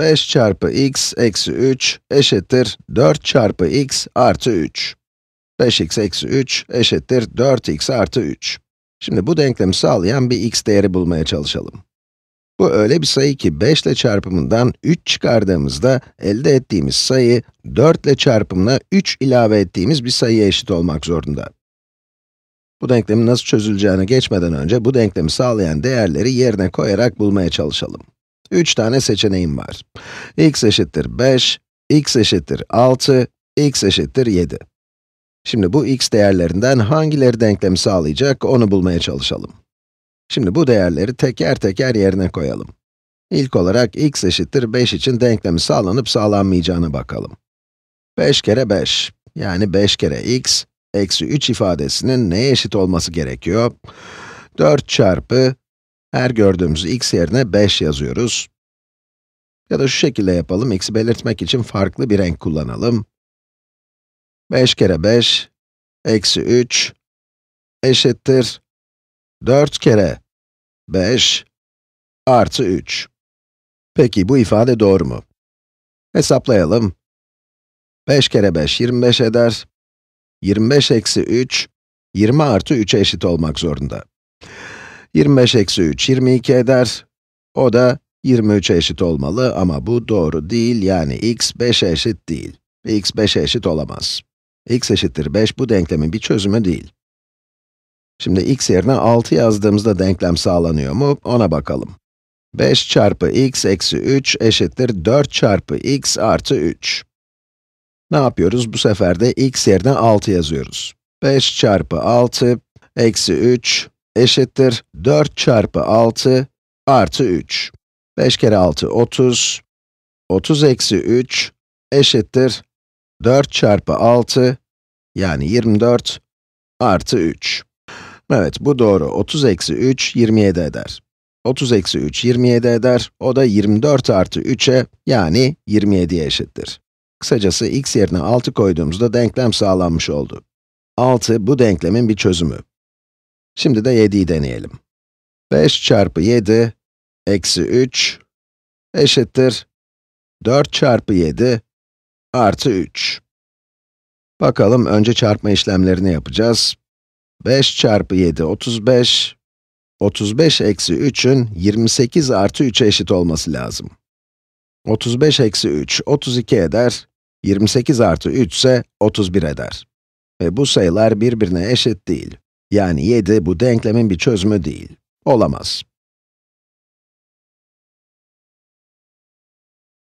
5 çarpı x eksi 3 eşittir 4 çarpı x artı 3. 5x eksi 3 eşittir 4x artı 3. Şimdi bu denklemi sağlayan bir x değeri bulmaya çalışalım. Bu öyle bir sayı ki 5 ile çarpımından 3 çıkardığımızda elde ettiğimiz sayı 4 ile çarpımına 3 ilave ettiğimiz bir sayıya eşit olmak zorunda. Bu denklemin nasıl çözüleceğine geçmeden önce bu denklemi sağlayan değerleri yerine koyarak bulmaya çalışalım. 3 tane seçeneğim var. x eşittir 5, x eşittir 6, x eşittir 7. Şimdi bu x değerlerinden hangileri denklemi sağlayacak onu bulmaya çalışalım. Şimdi bu değerleri teker teker yerine koyalım. İlk olarak x eşittir 5 için denklemi sağlanıp sağlanmayacağına bakalım. 5 kere 5, yani 5 kere x, eksi 3 ifadesinin neye eşit olması gerekiyor? 4 çarpı, her gördüğümüz x yerine 5 yazıyoruz. Ya da şu şekilde yapalım, x'i belirtmek için farklı bir renk kullanalım. 5 kere 5, eksi 3, eşittir 4 kere 5 artı 3. Peki bu ifade doğru mu? Hesaplayalım. 5 kere 5, 25 eder. 25 eksi 3, 20 artı 3'e eşit olmak zorunda. 25 eksi 3, 22 eder. O da 23'e eşit olmalı ama bu doğru değil, yani x 5'e eşit değil. x 5'e eşit olamaz. x eşittir 5 bu denklemin bir çözümü değil. Şimdi x yerine 6 yazdığımızda denklem sağlanıyor mu, ona bakalım. 5 çarpı x eksi 3 eşittir 4 çarpı x artı 3. Ne yapıyoruz? Bu sefer de x yerine 6 yazıyoruz. 5 çarpı 6 eksi 3 eşittir 4 çarpı 6 artı 3. 5 kere 6, 30. 30 eksi 3 eşittir 4 çarpı 6, yani 24 artı 3. Evet, bu doğru. 30 eksi 3, 27 eder. 30 eksi 3, 27 eder. O da 24 artı 3'e, yani 27'ye eşittir. Kısacası x yerine 6 koyduğumuzda denklem sağlanmış oldu. 6, bu denklemin bir çözümü. Şimdi de 7'yi deneyelim. 5 çarpı 7, eksi 3, eşittir 4 çarpı 7, artı 3. Bakalım, önce çarpma işlemlerini yapacağız. 5 çarpı 7, 35. 35 eksi 3'ün 28 artı 3'e eşit olması lazım. 35 eksi 3, 32 eder. 28 artı 3 ise 31 eder. Ve bu sayılar birbirine eşit değil. Yani 7 bu denklemin bir çözümü değil. Olamaz.